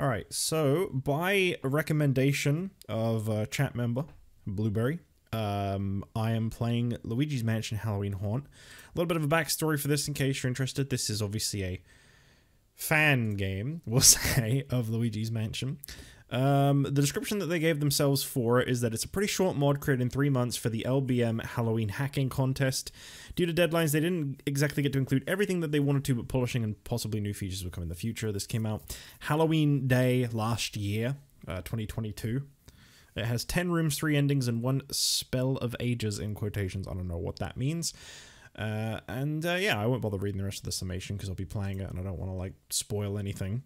All right, so by recommendation of a chat member, Blueberry, um, I am playing Luigi's Mansion Halloween Haunt. A little bit of a backstory for this in case you're interested. This is obviously a fan game, we'll say, of Luigi's Mansion. Um, the description that they gave themselves for it is that it's a pretty short mod created in three months for the LBM Halloween hacking contest. Due to deadlines, they didn't exactly get to include everything that they wanted to, but polishing and possibly new features will come in the future. This came out Halloween Day last year, uh, 2022. It has 10 rooms, 3 endings, and one spell of ages in quotations. I don't know what that means. Uh, and uh, yeah, I won't bother reading the rest of the summation because I'll be playing it and I don't want to like spoil anything.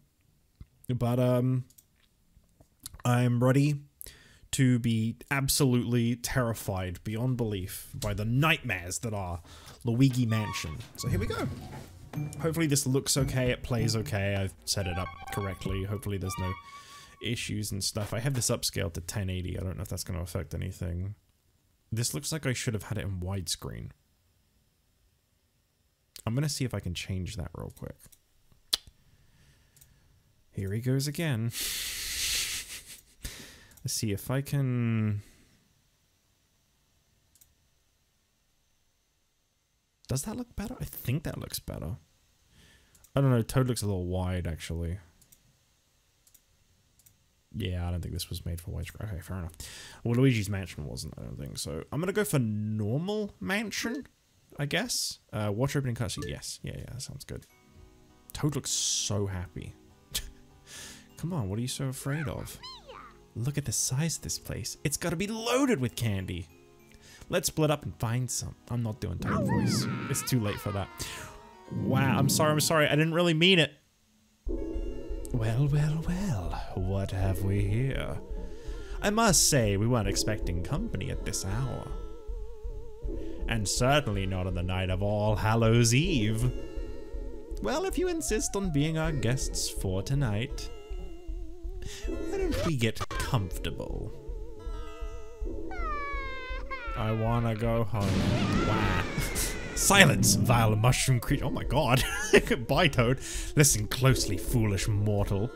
But um, I'm ready to be absolutely terrified beyond belief by the nightmares that are Luigi Mansion. So here we go. Hopefully this looks okay, it plays okay, I've set it up correctly. Hopefully there's no issues and stuff. I have this upscaled to 1080. I don't know if that's going to affect anything. This looks like I should have had it in widescreen. I'm going to see if I can change that real quick. Here he goes again. Let's see if I can... Does that look better? I think that looks better. I don't know, Toad looks a little wide, actually. Yeah, I don't think this was made for widescreen. Okay, fair enough. Well, Luigi's Mansion wasn't, I don't think. So I'm going to go for normal mansion, I guess. Uh, watch opening cutscene. Yes. Yeah, yeah, that sounds good. Toad looks so happy. Come on, what are you so afraid of? Look at the size of this place. It's got to be loaded with candy. Let's split up and find some. I'm not doing Toad voice. It's too late for that. Wow, I'm sorry, I'm sorry. I didn't really mean it. Well, well, well. What have we here? I must say, we weren't expecting company at this hour. And certainly not on the night of All Hallows Eve. Well, if you insist on being our guests for tonight, why don't we get comfortable? I wanna go home. Wow. Silence, vile mushroom creature. Oh my god. Bye, Toad. Listen closely, foolish mortal.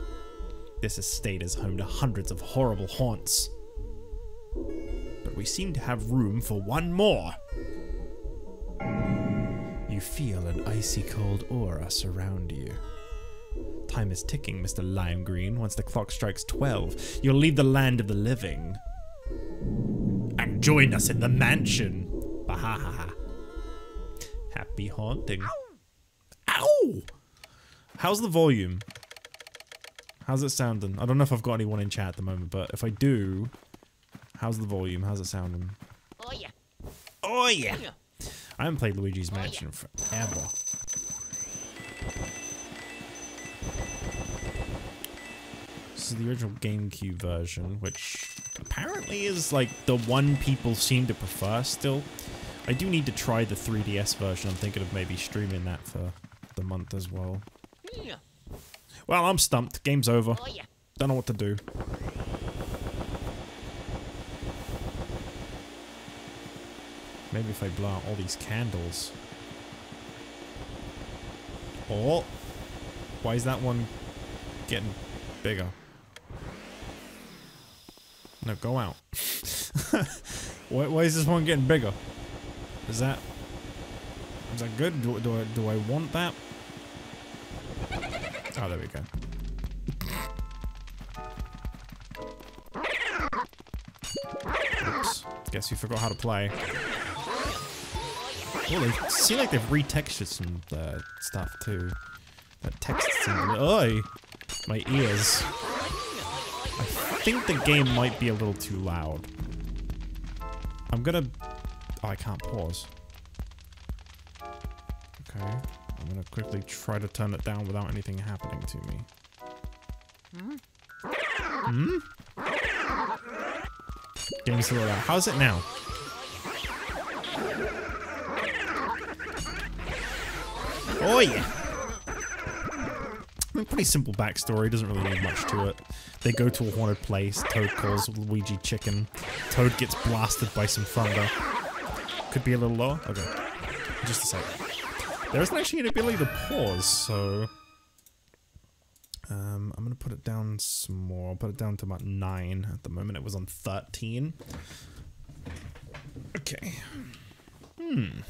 This estate is home to hundreds of horrible haunts. But we seem to have room for one more. You feel an icy cold aura surround you. Time is ticking, Mr. Lime Green. Once the clock strikes 12, you'll leave the land of the living. And join us in the mansion. Bahaha. Happy haunting. Ow! Ow! How's the volume? How's it sounding? I don't know if I've got anyone in chat at the moment, but if I do, how's the volume? How's it sounding? Oh yeah. Oh yeah! Oh, I haven't played Luigi's Mansion forever. This is the original GameCube version, which apparently is like the one people seem to prefer still. I do need to try the 3DS version. I'm thinking of maybe streaming that for the month as well. Yeah. Well, I'm stumped. Game's over. Oh yeah. Don't know what to do. Maybe if I blow out all these candles. Oh! Why is that one getting bigger? No, go out. why, why is this one getting bigger? Is that... Is that good? Do, do, I, do I want that? Oh, there we go. Oops. Guess you forgot how to play. Oh, they seem like they've retextured some uh, stuff too. That text seems. Oi! My ears. Think the game might be a little too loud. I'm gonna. Oh, I can't pause. Okay. I'm gonna quickly try to turn it down without anything happening to me. Hmm? Game's still loud. How's it now? Oh yeah! I mean, pretty simple backstory, doesn't really need much to it. They go to a haunted place, Toad calls Luigi chicken, Toad gets blasted by some thunder. Could be a little lower? Okay. Just a second. There isn't actually an ability to pause, so... Um, I'm gonna put it down some more. I'll put it down to about nine. At the moment, it was on thirteen. Okay. Hmm.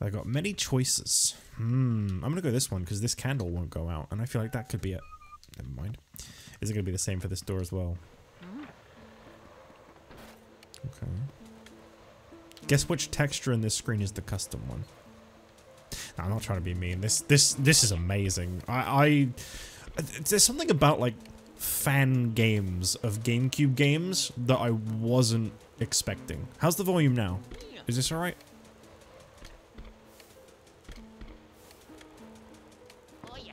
I got many choices. Hmm. I'm gonna go this one because this candle won't go out, and I feel like that could be it. Never mind. Is it gonna be the same for this door as well? Okay. Guess which texture in this screen is the custom one? I'm not trying to be mean. This this this is amazing. I, I there's something about like fan games of GameCube games that I wasn't expecting. How's the volume now? Is this alright? Oh yeah.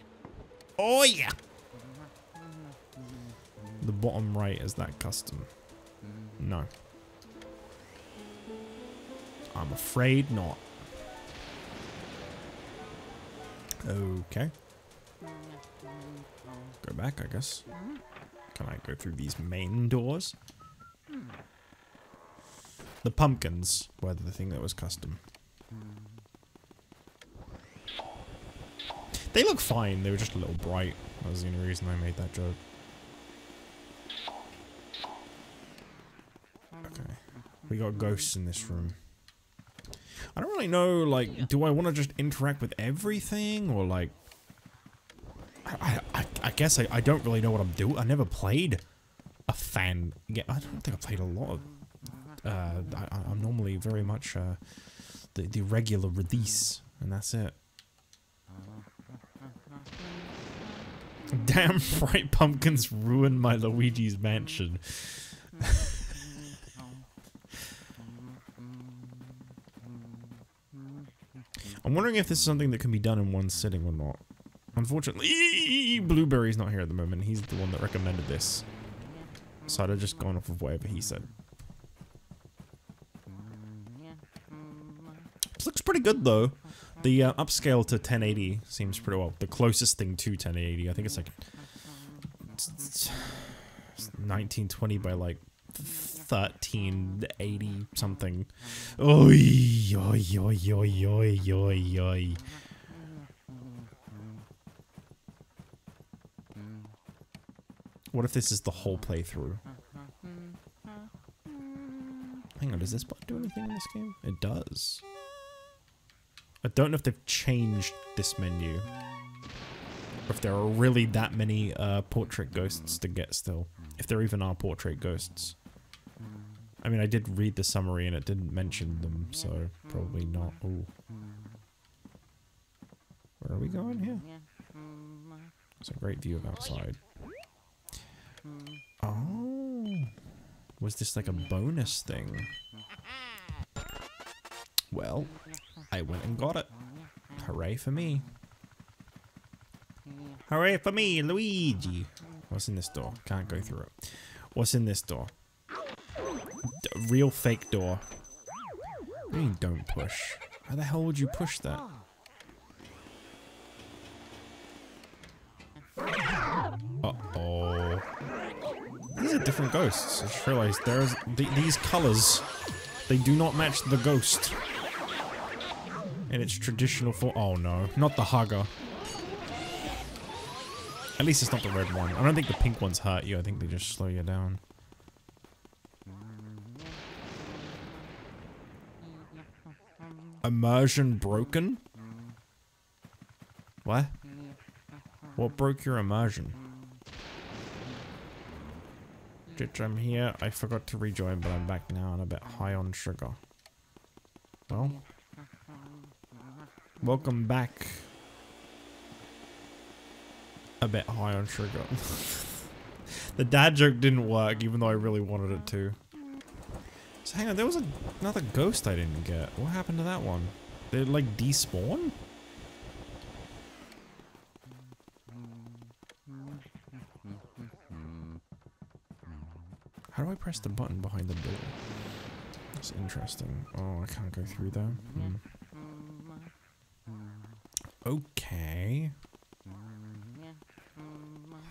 Oh yeah! The bottom right is that custom. Mm. No. I'm afraid not. Okay. Go back, I guess. Can I go through these main doors? The pumpkins were the thing that was custom. They look fine, they were just a little bright. That was the only reason I made that joke. We got ghosts in this room. I don't really know, like, do I want to just interact with everything, or like... I, I, I guess I, I don't really know what I'm doing. I never played a fan game. I don't think I played a lot of... Uh, I, I'm normally very much uh, the, the regular release, and that's it. Damn fright pumpkins ruined my Luigi's mansion. I'm wondering if this is something that can be done in one sitting or not. Unfortunately, Blueberry's not here at the moment. He's the one that recommended this. So I'd have just gone off of whatever he said. This looks pretty good though. The uh, upscale to 1080 seems pretty well. The closest thing to 1080, I think it's like it's- it's 1920 by like 1380 something. Oi. What if this is the whole playthrough? Hang on, does this button do anything in this game? It does. I don't know if they've changed this menu. Or if there are really that many uh, portrait ghosts to get still. If there even are portrait ghosts. I mean, I did read the summary and it didn't mention them, so probably not. Ooh. Where are we going here? It's a great view of outside. Oh. Was this like a bonus thing? Well, I went and got it. Hooray for me. Hooray for me, Luigi. What's in this door? Can't go through it. What's in this door? Real fake door. I mean don't push? How the hell would you push that? Uh-oh. These are different ghosts. I just realized there's th these colors. They do not match the ghost. And its traditional for... Oh no, not the hugger. At least it's not the red one. I don't think the pink ones hurt you. I think they just slow you down. Immersion broken? What? Mm-hmm. What broke your immersion? Jich, I'm here. I forgot to rejoin, but I'm back now and a bit high on sugar. Well. Welcome back. A bit high on sugar. the dad joke didn't work, even though I really wanted it to. So hang on, there was a, another ghost I didn't get. What happened to that one? Did it like despawn? How do I press the button behind the door? That's interesting. Oh, I can't go through there. Hmm. Okay.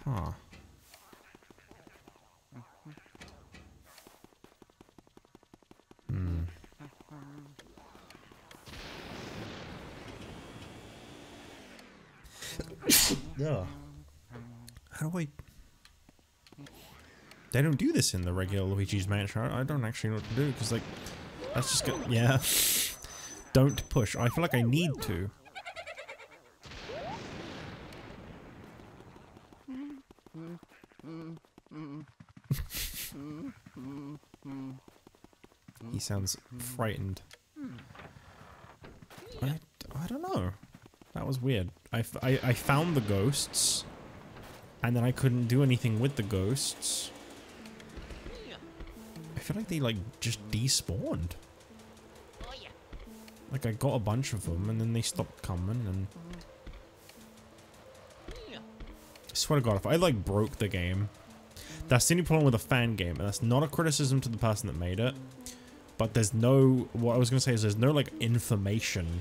Huh. Hmm. Yeah. How do I... They don't do this in the regular Luigi's Mansion. I I don't actually know what to do, because, like, that's just good. Yeah. don't push. I feel like I need to. he sounds frightened. I, I don't know. That was weird. I I found the ghosts, and then I couldn't do anything with the ghosts. I feel like they, like, just despawned. Like, I got a bunch of them, and then they stopped coming, and... I swear to God, if I, like, broke the game... That's the only problem with a fan game, and that's not a criticism to the person that made it. But there's no... What I was going to say is there's no, like, information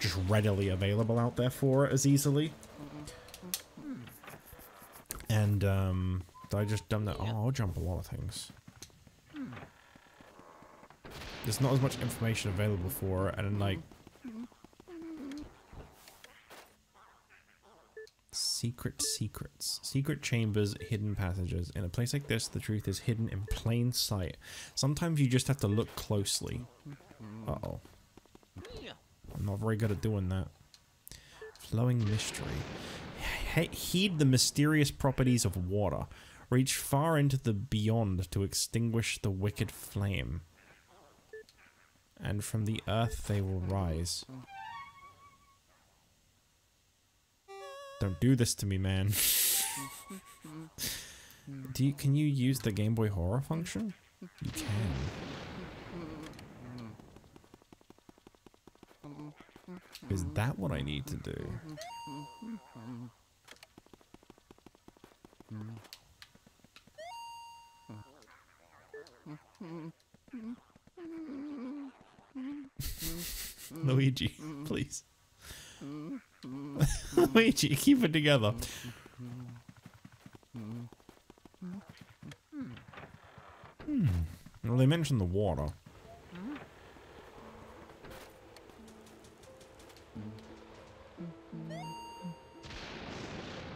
just readily available out there for it as easily. And, um... I just done that? Oh, I'll jump a lot of things. There's not as much information available for and like... Secret secrets. Secret chambers, hidden passages. In a place like this, the truth is hidden in plain sight. Sometimes you just have to look closely. Uh-oh. I'm not very good at doing that. Flowing mystery. He heed the mysterious properties of water. Reach far into the beyond to extinguish the wicked flame and from the earth they will rise. Don't do this to me, man. do you, can you use the Game Boy Horror function? You can. Is that what I need to do? Luigi, please. Luigi, keep it together. Hmm. Well, they mentioned the water.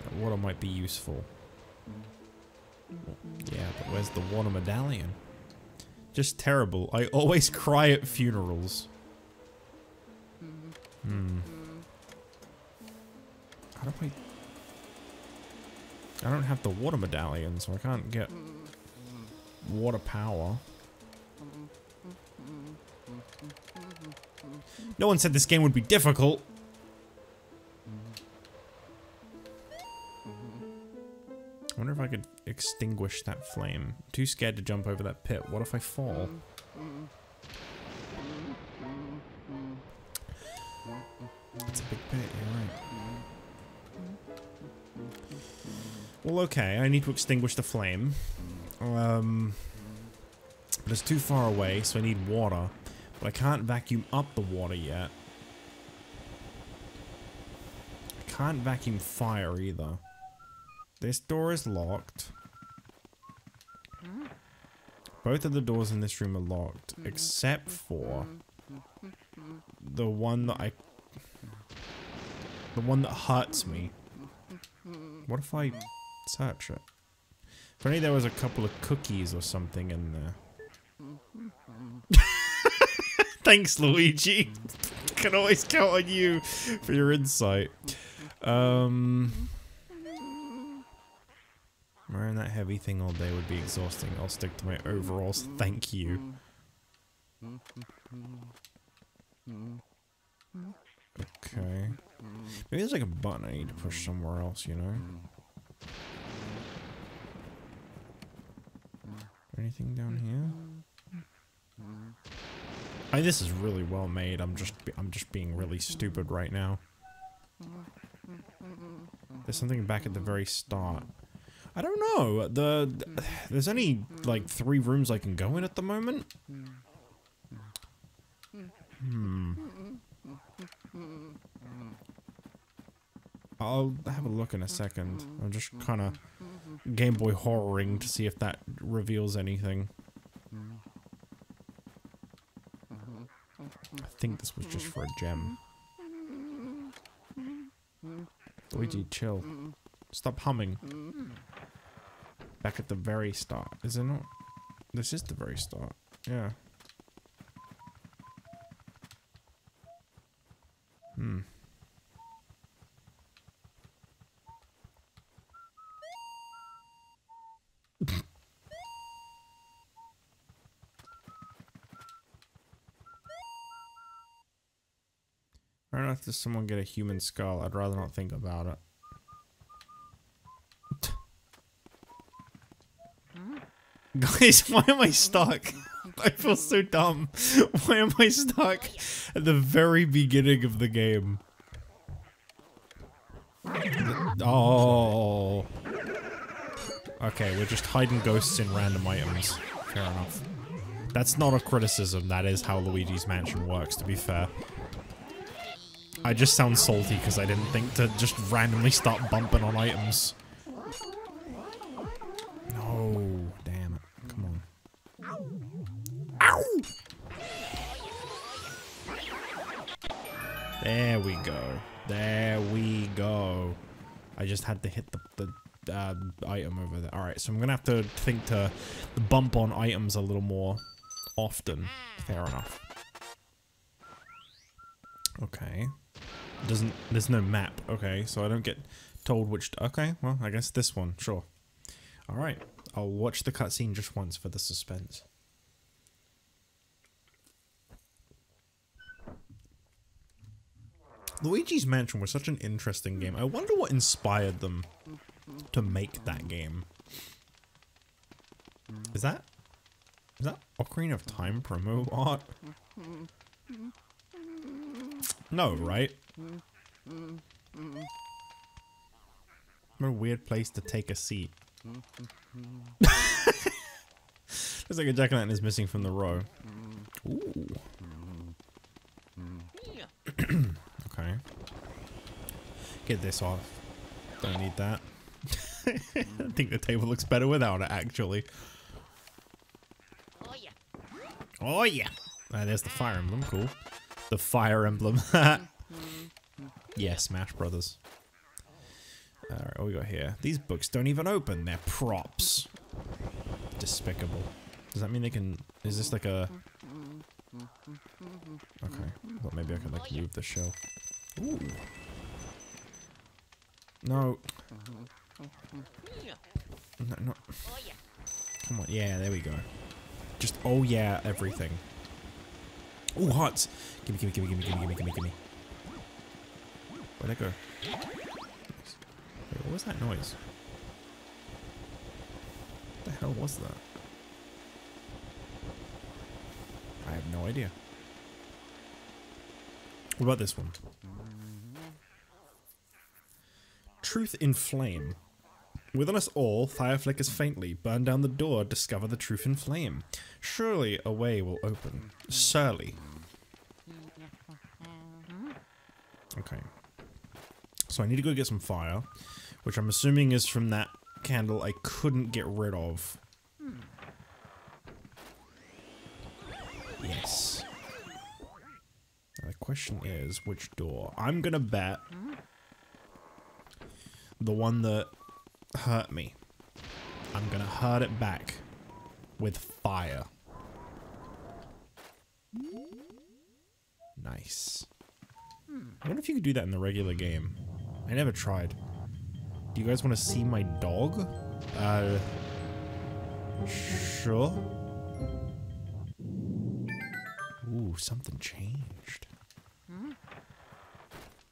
That water might be useful. Yeah, but where's the water medallion? Just terrible. I always cry at funerals. Hmm. How do I... I don't have the water medallion, so I can't get water power. No one said this game would be difficult. I wonder if I could extinguish that flame. too scared to jump over that pit. What if I fall? It's a big pit, you're right. Well, okay, I need to extinguish the flame. Um, but it's too far away, so I need water. But I can't vacuum up the water yet. I can't vacuum fire either. This door is locked. Both of the doors in this room are locked, except for the one that I... The one that hurts me. What if I search it? If only there was a couple of cookies or something in there. Thanks, Luigi. Can always count on you for your insight. Um... Wearing that heavy thing all day would be exhausting. I'll stick to my overalls. Thank you. Okay. Maybe there's like a button I need to push somewhere else, you know? Anything down here? I mean, this is really well made. I'm just I'm just being really stupid right now. There's something back at the very start. I don't know. The, the there's only like three rooms I can go in at the moment. Hmm. I'll have a look in a second. I'm just kind of Game Boy horroring to see if that reveals anything. I think this was just for a gem. Luigi, chill. Stop humming. Back at the very start. Is it not? This is the very start. Yeah. Does someone get a human skull. I'd rather not think about it. Guys, why am I stuck? I feel so dumb. Why am I stuck at the very beginning of the game? Oh. Okay, we're just hiding ghosts in random items. Fair enough. That's not a criticism, that is how Luigi's Mansion works, to be fair. I just sound salty because I didn't think to just randomly start bumping on items. No, damn it. Come on. Ow! There we go. There we go. I just had to hit the, the uh, item over there. Alright, so I'm gonna have to think to bump on items a little more often. Fair enough. Okay. Doesn't there's no map. Okay, so I don't get told which. Okay, well I guess this one. Sure. All right, I'll watch the cutscene just once for the suspense. Luigi's Mansion was such an interesting game. I wonder what inspired them to make that game. Is that is that Ocarina of Time promo art? No, right? What a weird place to take a seat. Looks like a jack o' lantern is missing from the row. Ooh. okay. Get this off. Don't need that. I think the table looks better without it, actually. Oh yeah. Oh, yeah. Ah, there's the fire emblem. Cool. The fire emblem. yeah, Smash Brothers. Alright, what we got here? These books don't even open. They're props. Despicable. Does that mean they can... Is this like a... Okay. Well, maybe I can like move the shelf. Ooh. No. No, no. Come on. Yeah, there we go. Just, oh yeah, everything. Oh, hearts. Gimme, gimme, gimme, gimme, gimme, gimme, gimme, gimme. Where'd I go? Wait, what was that noise? What the hell was that? I have no idea. What about this one? Truth in flame. Within us all, fire flickers faintly. Burn down the door, discover the truth in flame. Surely a way will open. Surely. Okay. So I need to go get some fire, which I'm assuming is from that candle I couldn't get rid of. Yes. Now the question is, which door? I'm gonna bet the one that hurt me. I'm gonna hurt it back with fire. Nice. I wonder if you could do that in the regular game. I never tried. Do you guys want to see my dog? Uh, sure. Ooh, something changed.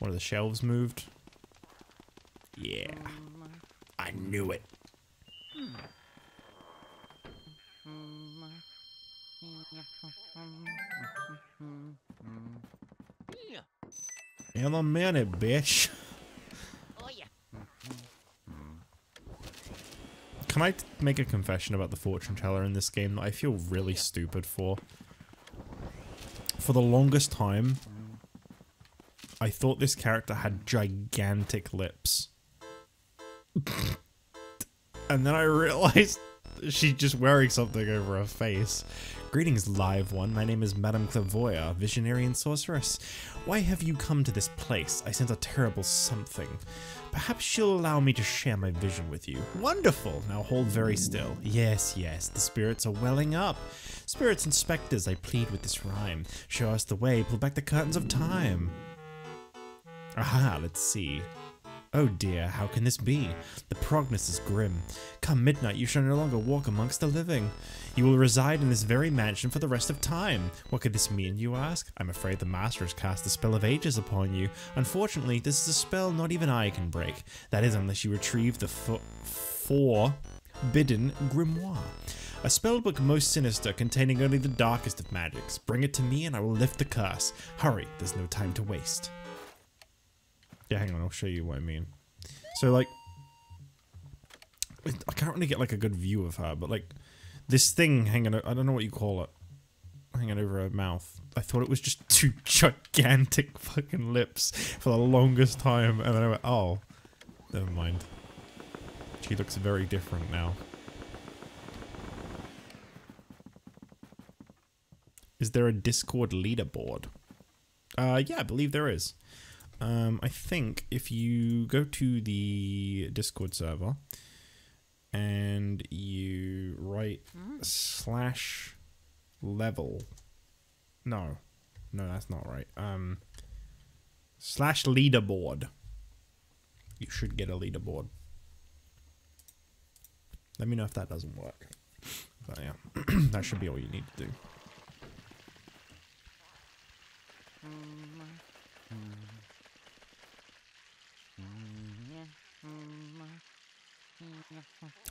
One of the shelves moved. Yeah. I knew it. In a minute, bitch. Oh yeah. Can I make a confession about the fortune teller in this game that I feel really stupid for? For the longest time, I thought this character had gigantic lips. and then I realized She's just wearing something over her face. Greetings, live one. My name is Madame Clairvoya, visionary and sorceress. Why have you come to this place? I sense a terrible something. Perhaps you'll allow me to share my vision with you. Wonderful! Now hold very still. Yes, yes, the spirits are welling up. Spirits and specters, I plead with this rhyme. Show us the way, pull back the curtains of time. Aha, let's see. Oh dear, how can this be? The prognosis is grim. Come midnight, you shall no longer walk amongst the living. You will reside in this very mansion for the rest of time. What could this mean, you ask? I'm afraid the master has cast the spell of ages upon you. Unfortunately, this is a spell not even I can break. That is, unless you retrieve the fo- forbidden grimoire. A spellbook most sinister, containing only the darkest of magics. Bring it to me and I will lift the curse. Hurry, there's no time to waste. Yeah, hang on, I'll show you what I mean. So, like, I can't really get, like, a good view of her, but, like, this thing hanging, I don't know what you call it, hanging over her mouth. I thought it was just two gigantic fucking lips for the longest time, and then I went, oh, never mind. She looks very different now. Is there a Discord leaderboard? Uh, yeah, I believe there is. Um, I think if you go to the Discord server and you write slash level. No, no, that's not right. Um, slash leaderboard. You should get a leaderboard. Let me know if that doesn't work. But yeah, that should be all you need to do.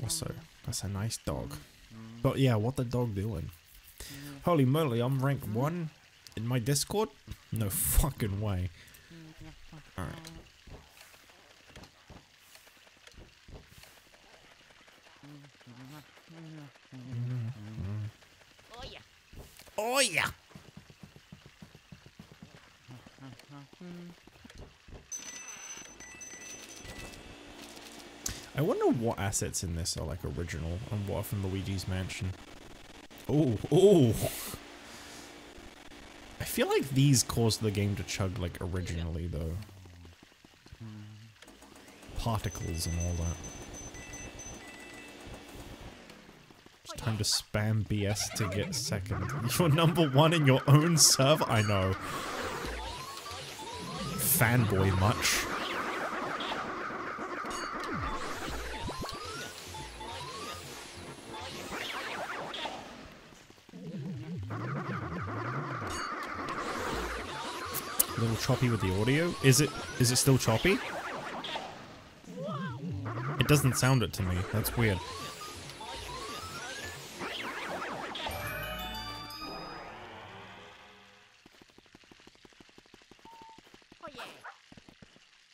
Also, that's a nice dog. But yeah, what the dog doing? Holy moly, I'm rank 1 in my Discord? No fucking way. Alright. Oh yeah. Oh yeah! I wonder what assets in this are like original and what are from Luigi's Mansion. Oh, oh! I feel like these caused the game to chug like originally though. Particles and all that. It's time to spam BS to get second. You're number one in your own server? I know. Fanboy much. Choppy with the audio. Is it is it still choppy? It doesn't sound it to me. That's weird.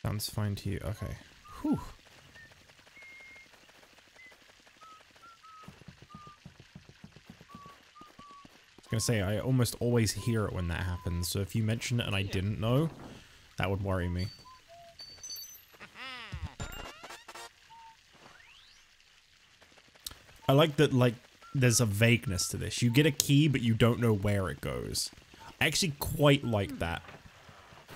Sounds fine to you. Okay. Whew. I gonna say I almost always hear it when that happens. So if you mention it and I didn't know, that would worry me. I like that. Like, there's a vagueness to this. You get a key, but you don't know where it goes. I actually quite like hmm. that.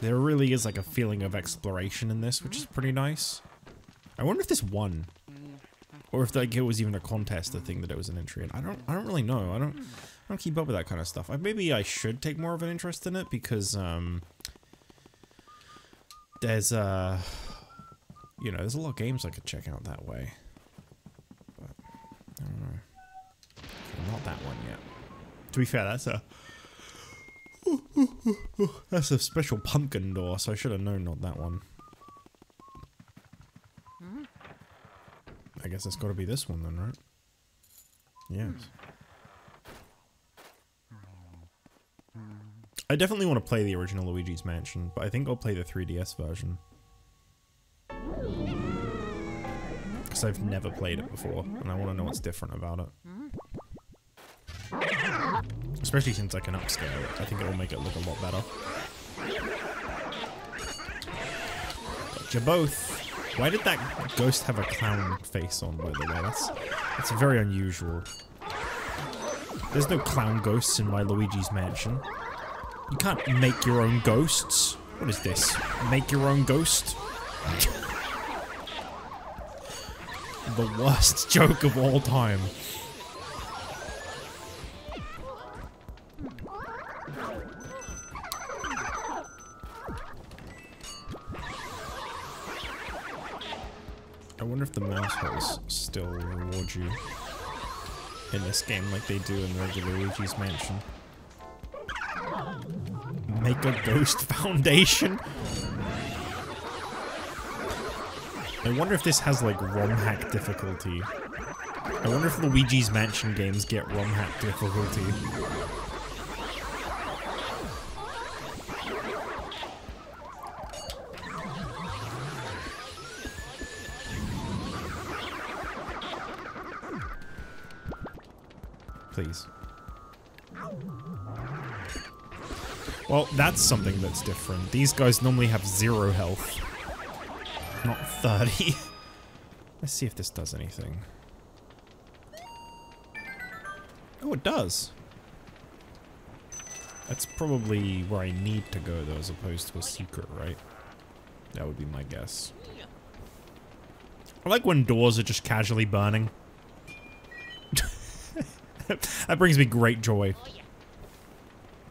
There really is like a feeling of exploration in this, which is hmm. pretty nice. I wonder if this won. Hmm. Or if like it was even a contest, the thing that it was an entry in. I don't I don't really know. I don't I don't keep up with that kind of stuff. I, maybe I should take more of an interest in it because um there's uh you know, there's a lot of games I could check out that way. But I don't know. Okay, not that one yet. To be fair, that's a that's a special pumpkin door, so I should have known not that one. I guess it's got to be this one then, right? Yes. I definitely want to play the original Luigi's Mansion, but I think I'll play the 3DS version. Because I've never played it before, and I want to know what's different about it. Especially since I can upscale it. I think it'll make it look a lot better. Got you both. Why did that ghost have a clown face on, by the way? That's, that's very unusual. There's no clown ghosts in my Luigi's Mansion. You can't make your own ghosts. What is this? Make your own ghost? the worst joke of all time. I wonder if the mouse holes still reward you in this game like they do in regular Luigi's Mansion. Make a ghost foundation? I wonder if this has like ROM hack difficulty. I wonder if Luigi's Mansion games get ROM hack difficulty. Well, that's something that's different. These guys normally have zero health. Not 30. Let's see if this does anything. Oh, it does. That's probably where I need to go, though, as opposed to a secret, right? That would be my guess. I like when doors are just casually burning. that brings me great joy. Oh,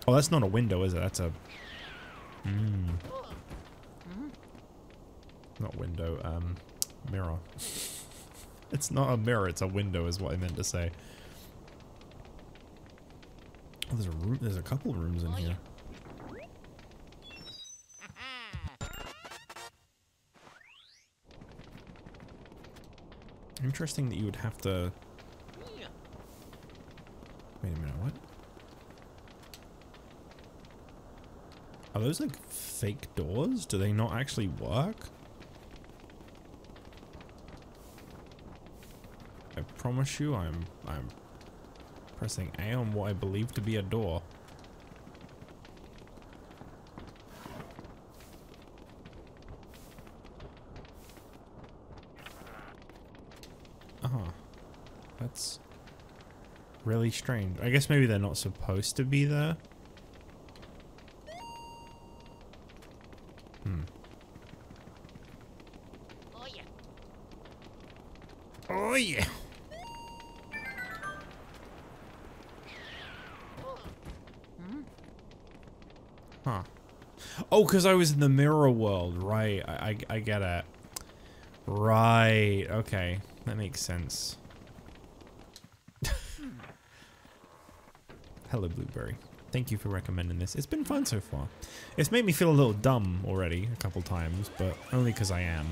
Oh, that's not a window, is it? That's a... Hmm. Not window, um, mirror. it's not a mirror, it's a window is what I meant to say. Oh, there's a room, there's a couple of rooms in here. Interesting that you would have to... Wait a minute, what? Are those like fake doors? Do they not actually work? I promise you I'm I'm pressing A on what I believe to be a door. Uh-huh. That's really strange. I guess maybe they're not supposed to be there. Oh, because I was in the mirror world. Right. I, I, I get it. Right. Okay. That makes sense. Hello, Blueberry. Thank you for recommending this. It's been fun so far. It's made me feel a little dumb already a couple times, but only because I am.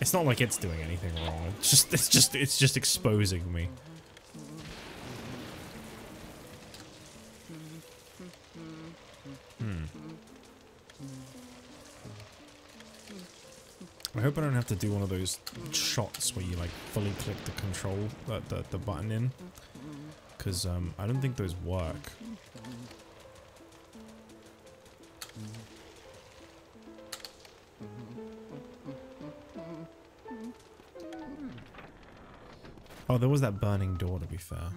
It's not like it's doing anything wrong. It's just, it's just, it's just exposing me. I hope I don't have to do one of those shots where you like fully click the control, the, the, the button in. Because um, I don't think those work. Oh, there was that burning door to be fair.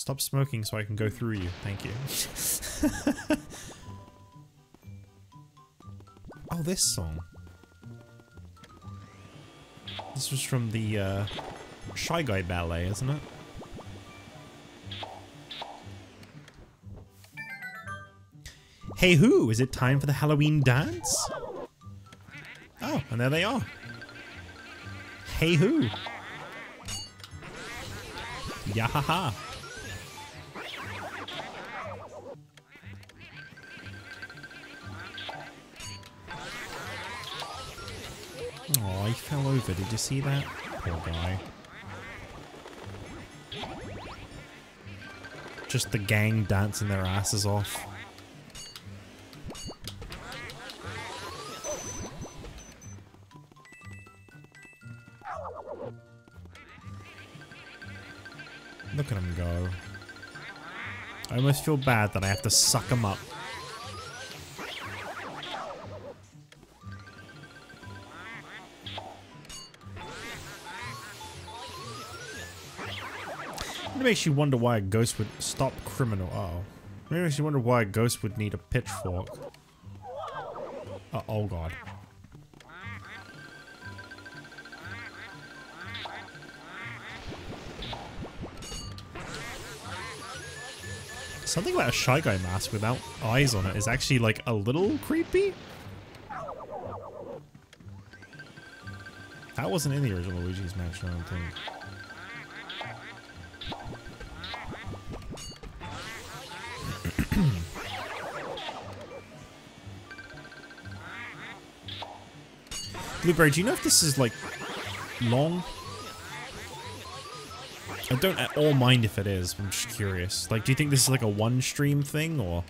Stop smoking so I can go through you. Thank you. oh, this song. This was from the uh, Shy Guy Ballet, isn't it? Hey who, is it time for the Halloween dance? Oh, and there they are. Hey who. Yahaha. Fell over. Did you see that? Poor guy. Just the gang dancing their asses off. Look at him go. I almost feel bad that I have to suck him up. It makes you wonder why a ghost would stop criminal. Uh oh. It makes you wonder why a ghost would need a pitchfork. Uh, oh god. Something about a Shy Guy mask without eyes on it is actually like a little creepy. That wasn't in the original Luigi's Mansion, I don't think. Blueberry, do you know if this is like long? I don't at all mind if it is. I'm just curious. Like, do you think this is like a one stream thing or?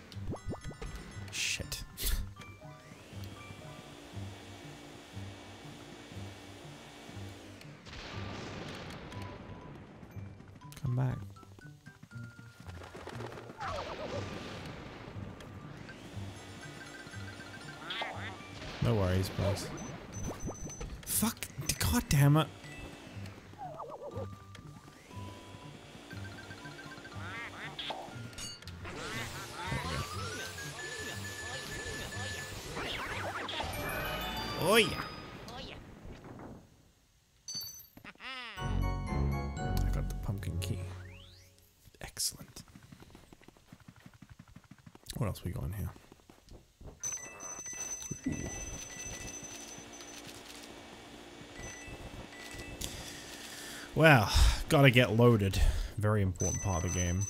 Else we got in here? Well, gotta get loaded. Very important part of the game.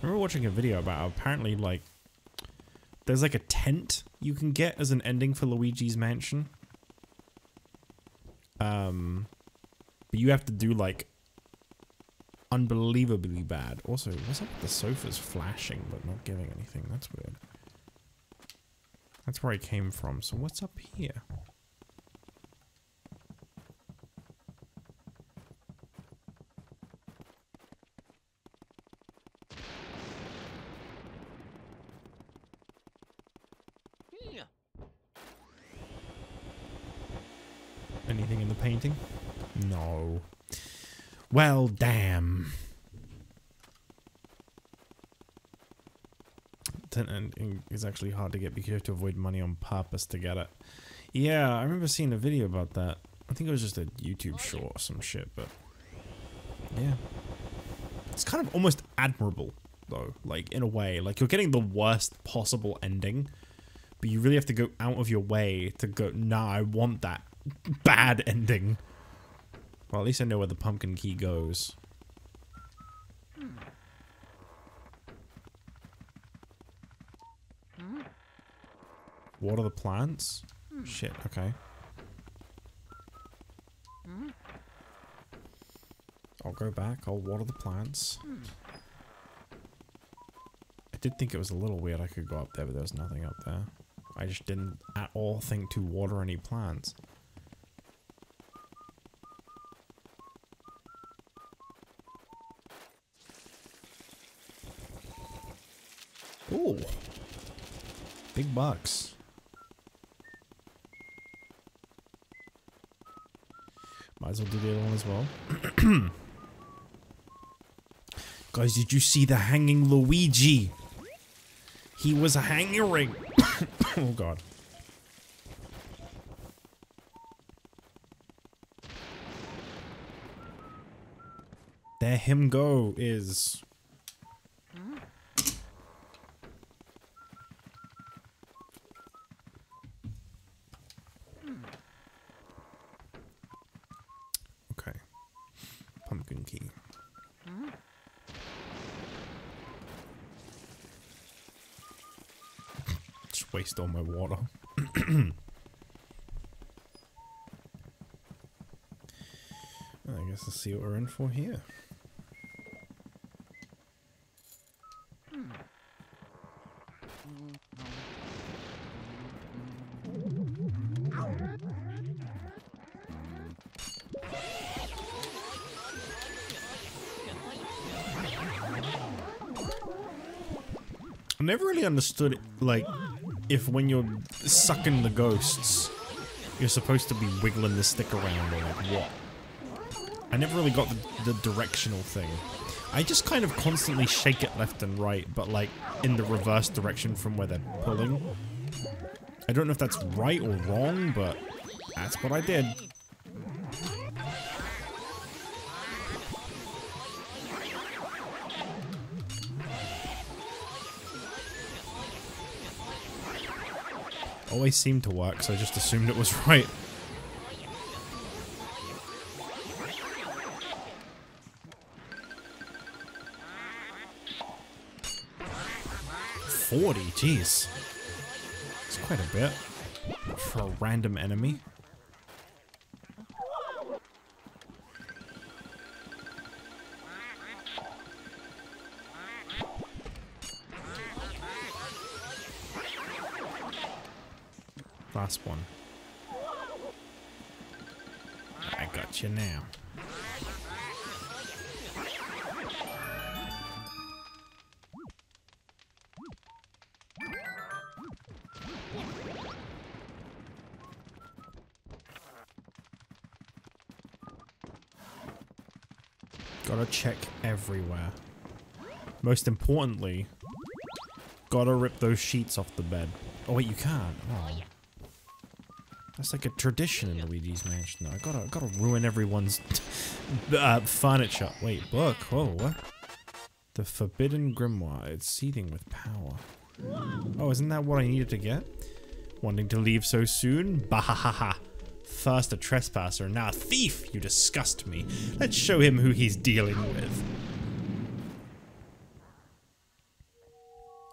I remember watching a video about apparently like there's like a tent you can get as an ending for Luigi's Mansion. Um but you have to do like unbelievably bad. Also, what's up with the sofa's flashing but not giving anything? That's weird. That's where I came from. So what's up here? Anything in the painting? No. Well, damn. And It's actually hard to get because you have to avoid money on purpose to get it. Yeah, I remember seeing a video about that. I think it was just a YouTube short or some shit, but yeah. It's kind of almost admirable, though, like in a way. Like you're getting the worst possible ending, but you really have to go out of your way to go, nah, I want that bad ending. Well, at least I know where the pumpkin key goes. Water the plants? Shit, okay. I'll go back, I'll water the plants. I did think it was a little weird I could go up there, but there was nothing up there. I just didn't at all think to water any plants. Big bucks. Might as well do the other one as well. Guys, did you see the hanging Luigi? He was hanging. oh god. There him go is for here? I never really understood, like, if when you're sucking the ghosts, you're supposed to be wiggling the stick around or like what. I never really got the, the directional thing. I just kind of constantly shake it left and right, but like in the reverse direction from where they're pulling. I don't know if that's right or wrong, but that's what I did. Always seemed to work, so I just assumed it was right. Forty, jeez. It's quite a bit for a random enemy. Last one. I got you now. Check everywhere. Most importantly, gotta rip those sheets off the bed. Oh wait, you can't. Oh. That's like a tradition in Luigi's Mansion. I gotta gotta ruin everyone's uh, furniture. Wait, book. Oh, what? The Forbidden Grimoire. It's seething with power. Oh, isn't that what I needed to get? Wanting to leave so soon? Bahahaha. First a trespasser, now a thief! You disgust me. Let's show him who he's dealing with.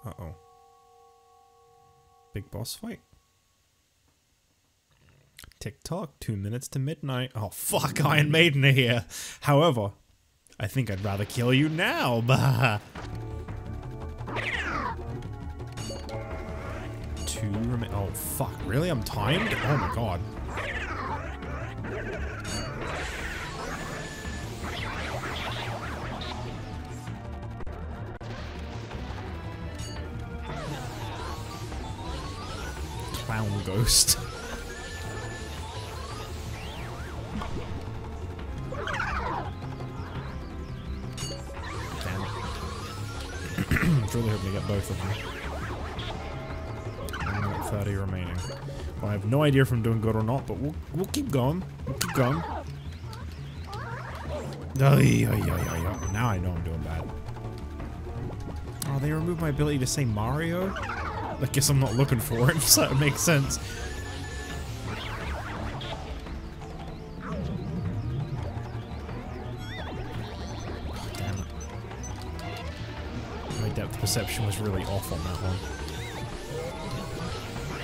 Uh-oh. Big boss fight? Tick tock, two minutes to midnight. Oh fuck, Iron Maiden are here. However, I think I'd rather kill you now. Bah. Two remain. Oh fuck, really? I'm timed? Oh my god. Clown ghost. Damn it. I was really hoping to get both of them. One minute 30 remaining. Well, I have no idea if I'm doing good or not, but we'll, we'll keep going. We'll keep going. Ay, ay, ay. Now I know I'm doing bad. Oh, they removed my ability to say Mario? I guess I'm not looking for it, so that makes sense. Damn it. My depth perception was really off on that one.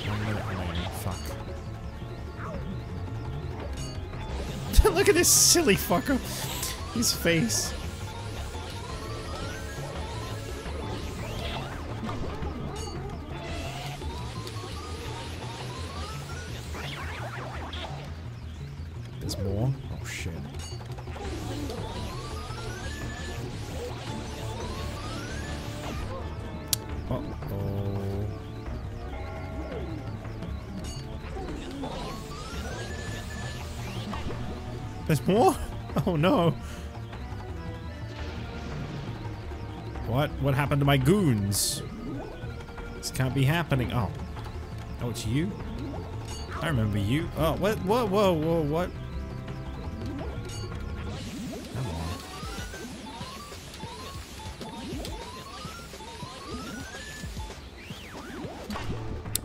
One minute remaining. Fuck. Look at this silly fucker. His face. Oh no. What? What happened to my goons? This can't be happening. Oh. Oh, it's you? I remember you. Oh, what? Whoa, whoa, whoa, what? Come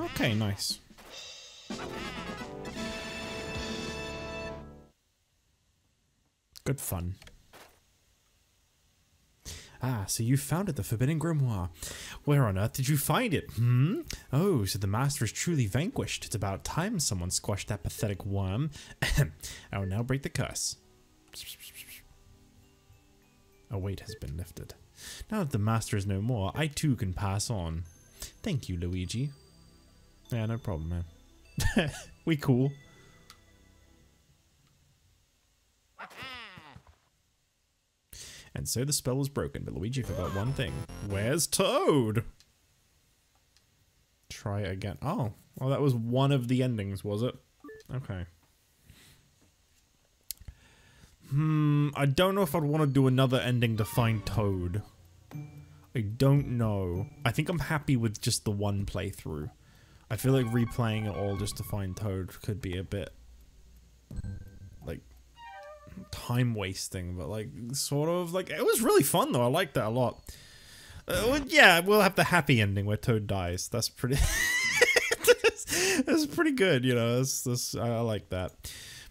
on. Okay, nice. Good fun. Ah, so you found it, the Forbidden Grimoire. Where on earth did you find it? Hmm? Oh, so the master is truly vanquished. It's about time someone squashed that pathetic worm. I will now break the curse. A weight has been lifted. Now that the master is no more, I too can pass on. Thank you, Luigi. Yeah, no problem, man. we cool. And so the spell was broken, but Luigi forgot one thing. Where's Toad? try again. Oh, well, that was one of the endings, was it? Okay. Hmm, I don't know if I'd want to do another ending to find Toad. I don't know. I think I'm happy with just the one playthrough. I feel like replaying it all just to find Toad could be a bit like time wasting, but like sort of like it was really fun though. I liked that a lot. Uh, well, yeah, we'll have the happy ending where Toad dies. That's pretty. that's, pretty good. You know, that's, that's I, I like that.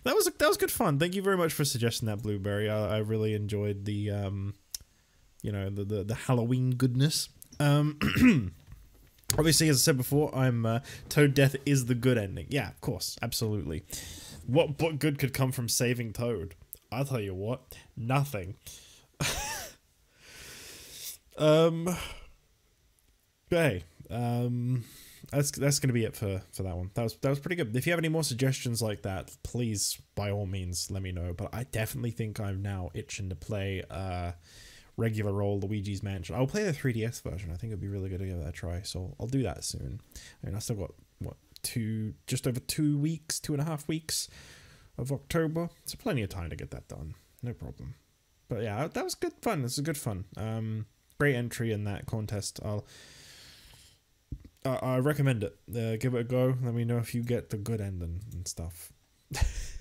That was that was good fun. Thank you very much for suggesting that blueberry. I, I really enjoyed the um, you know, the the, the Halloween goodness. Um. Obviously, as I said before, I'm uh, Toad Death is the good ending. Yeah, of course, absolutely. What what good could come from saving Toad? I'll tell you what, nothing. um, but hey, um, that's that's gonna be it for for that one. That was that was pretty good. If you have any more suggestions like that, please by all means let me know. But I definitely think I'm now itching to play uh regular role Luigi's Mansion. I'll play the 3DS version. I think it'd be really good to give that a try. So I'll do that soon. I mean, I still got what two, just over two weeks, two and a half weeks of October. So plenty of time to get that done. No problem. But yeah, that was good fun. This is good fun. Um, great entry in that contest. I'll. I, I recommend it. Uh, give it a go. Let me know if you get the good ending and stuff.